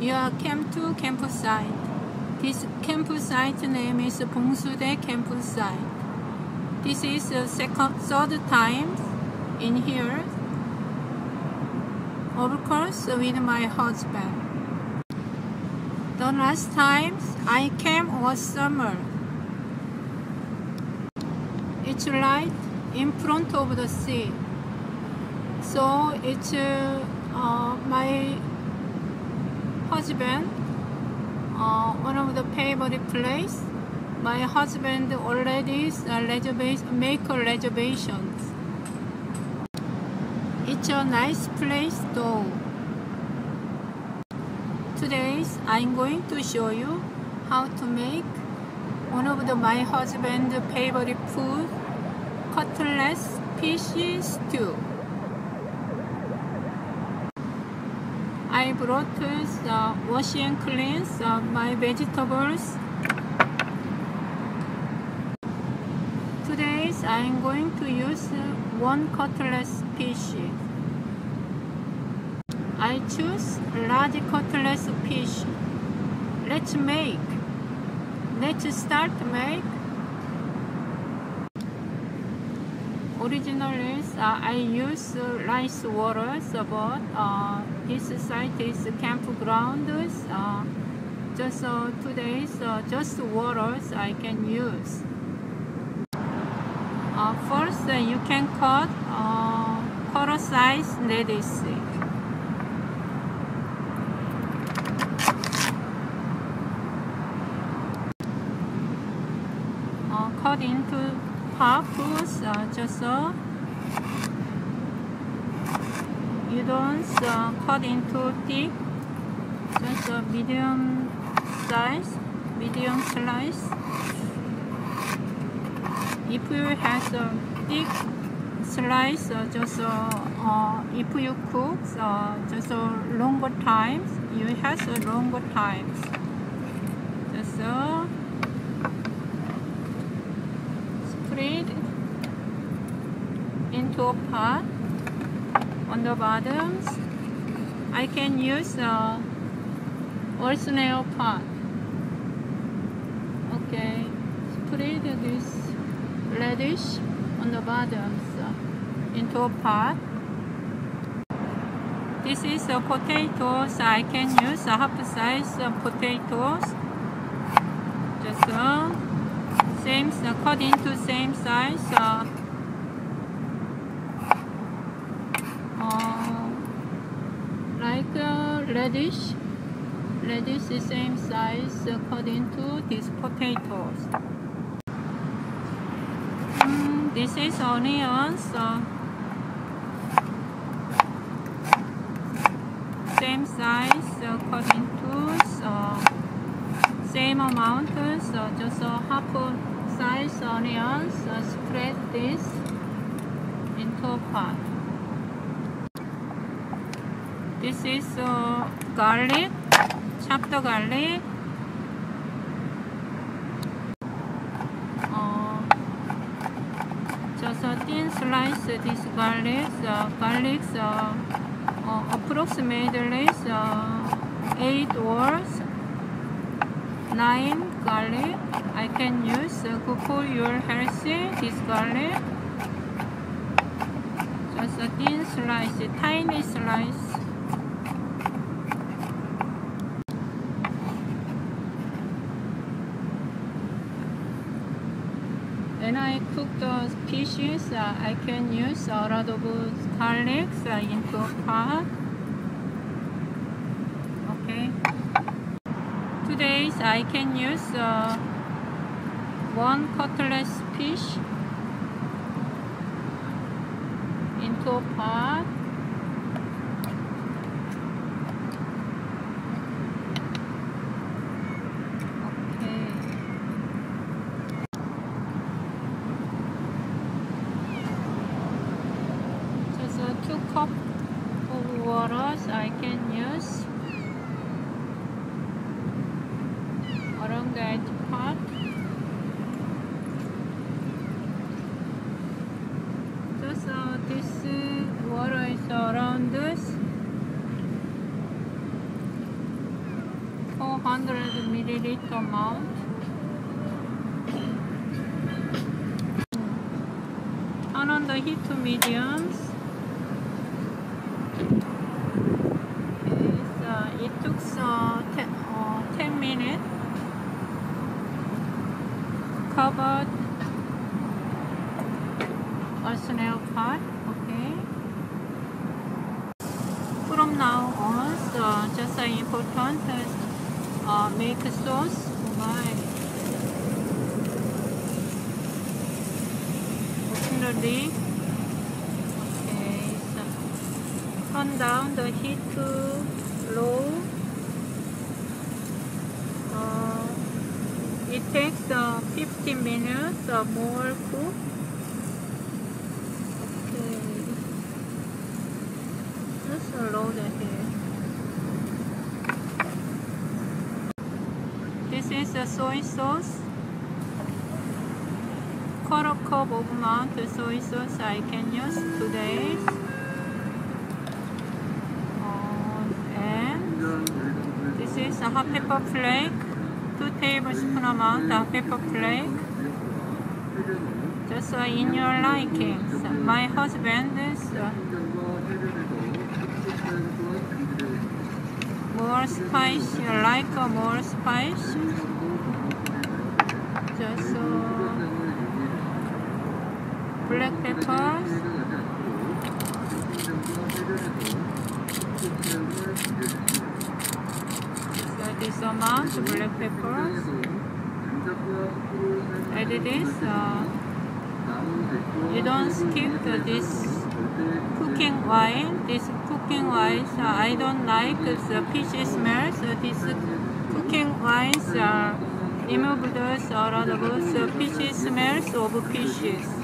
uh, came to campsite. This campsite name is Bongsudae campsite. This is the second, third time in here. Of course, with my husband. The last time I came was summer. It's right in front of the sea. So it's uh, my husband, uh, one of the favorite place. My husband already make reservations. It's a nice place though. Today I'm going to show you how to make one of the, my husband's favorite food, cutlass fish stew. I brought the wash and cleanse of my vegetables. Today I'm going to use one cutlass fish. I choose large cutlass fish. Let's make. Let's start make. Originally, uh, I use uh, rice water, but uh, this site is campground. Uh, just uh, today, uh, just waters I can use. Uh, first, uh, you can cut uh, quarter size lettuce. Uh, cut into halves, uh, just uh, you don't uh, cut into thick, just a medium size, medium slice. If you have a thick slice, uh, just uh, uh, if you cook uh, just uh, longer times, you have a longer times. Just uh, spread a pot on the bottoms. I can use uh, original pot. Okay, spread this radish on the bottoms uh, into a pot. This is the potatoes. I can use a half size uh, potatoes. Just uh, same uh, cut into same size. Uh, uh, like uh, radish. Radish is same size according to these potatoes. Mm, this is onions. Uh, same size according to uh, same amount so just a half size onions uh, spread this into pot this is uh, garlic chop the garlic. Uh, just a thin slice this garlic uh, garlic uh, uh, approximately uh, 8 or 9 garlic. I can use uh, good for your healthy this garlic. Just a thin slice tiny slice when I cook the fishes, uh, I can use a lot of garlic uh, into a pot. Okay. Today I can use uh, one cutlass fish into a pot. Okay. Just uh, two cup of water I can use around that pot. Just uh, this uh, water is 200 milliliter amount. Turn on the heat to mediums. Uh, it took uh, ten, uh, 10 minutes. Covered a snail pot. Okay. From now on, so just important uh, make sauce. Oh my. Lid. Okay, so turn down the heat to low. Uh, it takes uh, 15 minutes or more cook. Okay. Let's load it here. This is the soy sauce. Quarter cup of amount of soy sauce I can use today. Uh, and this is a hot pepper flake. Two tablespoon amount of pepper flake. Just uh, in your liking. My husband is more spicy, like uh, more spicy. Just uh, black peppers. So this amount black peppers. Add this. Uh, you don't skip this cooking wine. This cooking wines uh, I don't like the fishy smell. So this cooking wines are removed out of the fishy smells of fishes.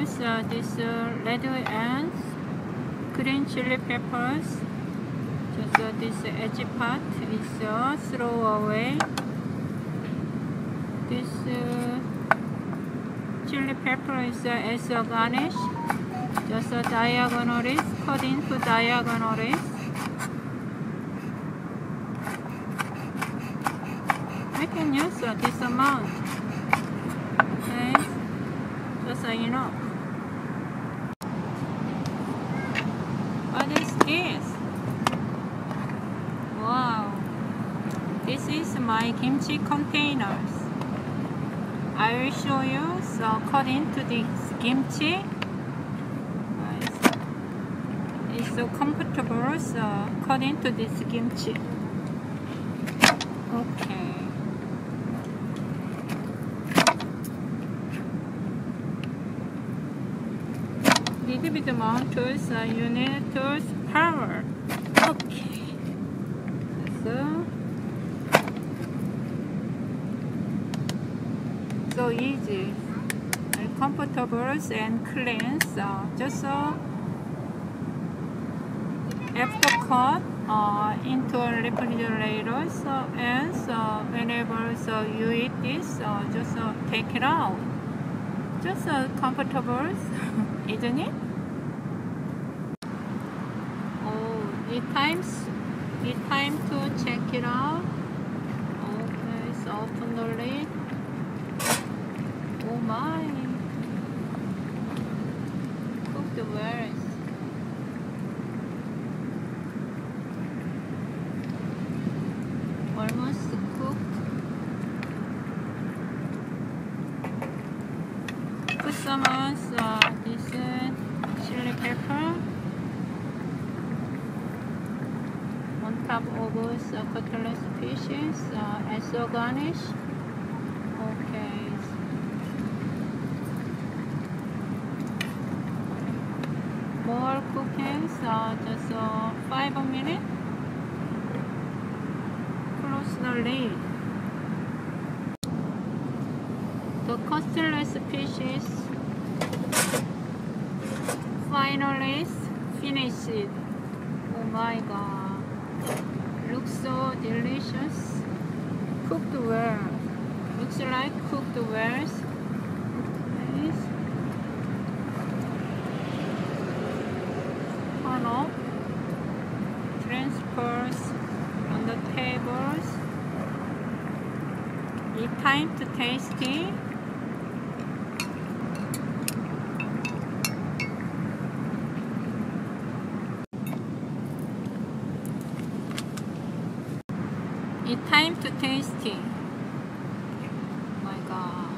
Use uh, this uh, red ants, green chili peppers. Just uh, this edge part is uh, throw away. This uh, chili pepper is uh, as a garnish. Just uh, diagonally, cut into diagonally. I can use uh, this amount. Okay. Just you know. This? Wow. This is my kimchi containers. I will show you so cut into this kimchi. It's so comfortable so cut into this kimchi. Okay. Little bit amount tools uh, you need tools power. Okay. So so easy. And comfortable and clean so just uh, after cut uh, into a refrigerator so and so whenever so you eat this uh, just uh, take it out. Just uh, comfortable isn't it oh it times? It time to check it out? Okay so open the lid oh my. Cooked well almost cooked. Put some uh, this uh, chili pepper top of those uh, cutlass pieces uh, as a garnish. Okay. More cooking, so just uh, five minutes. Close the lid. the cutlass pieces finally finished. Oh my god. Looks so delicious. Cooked well. Looks like cooked well. Nice. Transfers on the tables. It's time to taste it. It's time to taste it. Oh my god.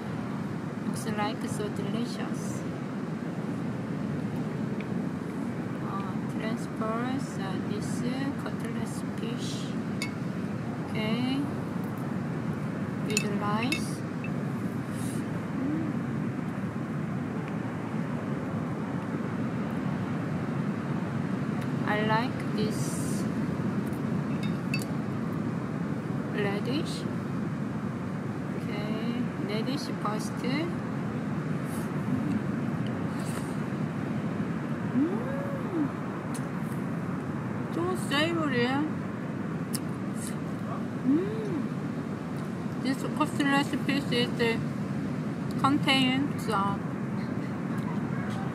Looks like so delicious. Uh, transfers uh, this cutlass fish. Okay. With rice. I like this radish. Okay, radish first. Mm. So savory. Mm. This coffee recipe is uh, contains uh,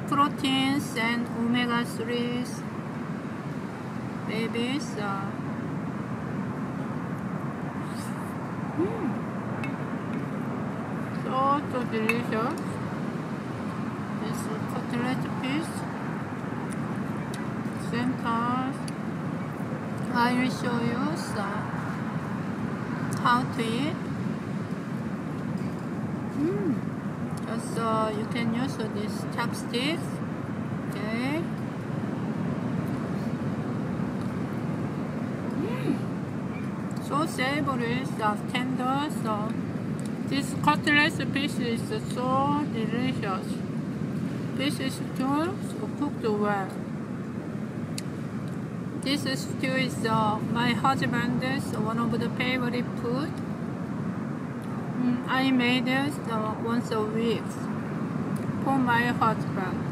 proteins and omega 3s. Babies. Uh, Mm. So, so delicious. This cutlet piece. Center. I will show you so, how to eat. Mm. Uh, you can use this chopsticks. Okay. so savory, so tender, so this cutlet piece is so delicious. This is so cooked well. This stew is uh, my husband's one of the favorite food. Mm, I made it uh, once a week for my husband.